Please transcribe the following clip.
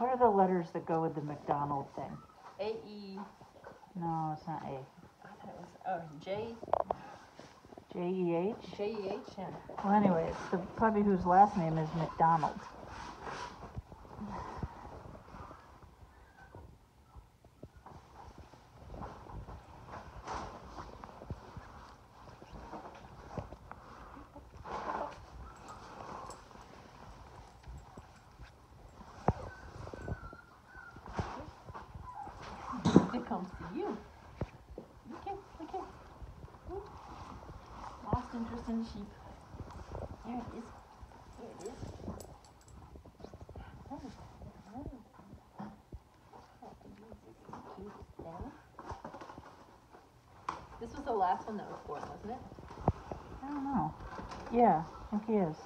What are the letters that go with the McDonald thing? A E, No, it's not A. I thought it was, oh, J, J E H? J E H, yeah. Well, anyway, it's the puppy whose last name is McDonald. It comes to you. Okay, okay. Lost interest in the sheep. There it is. There it is. This was the last one that was born, wasn't it? I don't know. Yeah, I think he is.